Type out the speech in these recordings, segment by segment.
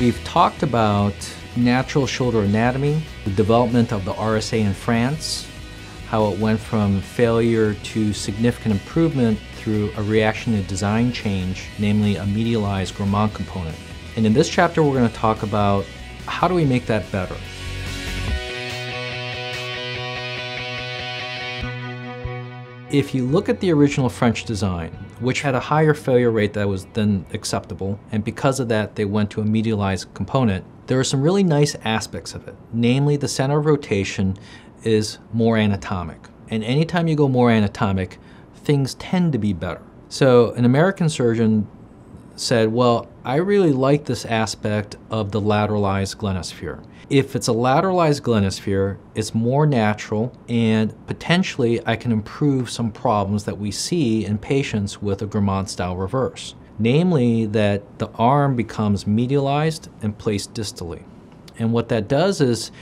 We've talked about natural shoulder anatomy, the development of the RSA in France, how it went from failure to significant improvement through a reaction to design change, namely a medialized Grammont component. And in this chapter, we're going to talk about how do we make that better. If you look at the original French design, which had a higher failure rate that was then acceptable, and because of that they went to a medialized component, there are some really nice aspects of it. Namely, the center of rotation is more anatomic. And anytime you go more anatomic, things tend to be better. So an American surgeon said, well, I really like this aspect of the lateralized glenosphere. If it's a lateralized glenosphere, it's more natural and potentially I can improve some problems that we see in patients with a Grammont style reverse. Namely that the arm becomes medialized and placed distally. And what that does is,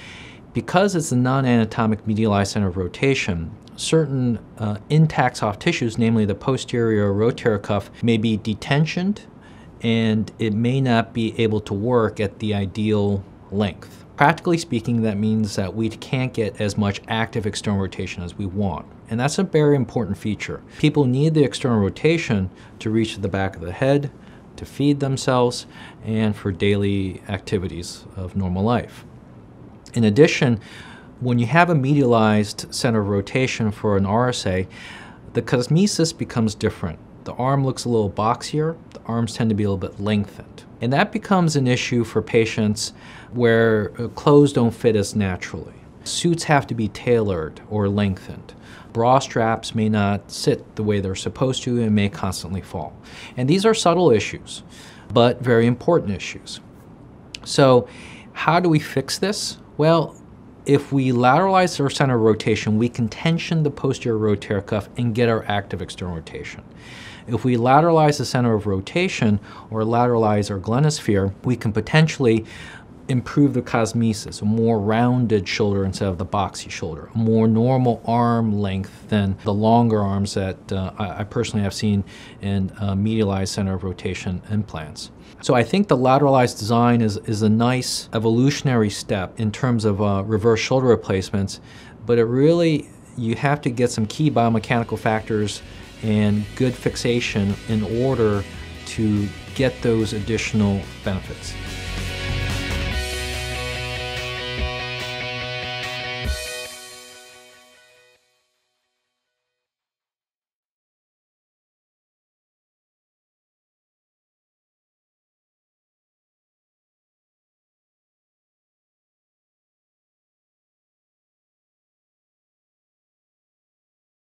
because it's a non-anatomic medialized center of rotation, certain uh, intact soft tissues, namely the posterior rotator cuff, may be detensioned and it may not be able to work at the ideal length. Practically speaking, that means that we can't get as much active external rotation as we want. And that's a very important feature. People need the external rotation to reach the back of the head, to feed themselves, and for daily activities of normal life. In addition, when you have a medialized center of rotation for an RSA, the cosmesis becomes different. The arm looks a little boxier, arms tend to be a little bit lengthened. And that becomes an issue for patients where uh, clothes don't fit as naturally. Suits have to be tailored or lengthened. Bra straps may not sit the way they're supposed to and may constantly fall. And these are subtle issues, but very important issues. So, how do we fix this? Well, if we lateralize our center of rotation, we can tension the posterior rotator cuff and get our active external rotation. If we lateralize the center of rotation or lateralize our glenosphere, we can potentially improve the cosmesis, a more rounded shoulder instead of the boxy shoulder, a more normal arm length than the longer arms that uh, I, personally have seen in uh, medialized center of rotation implants. So I think the lateralized design is, is a nice evolutionary step in terms of uh, reverse shoulder replacements, but it really, you have to get some key biomechanical factors and good fixation in order to get those additional benefits.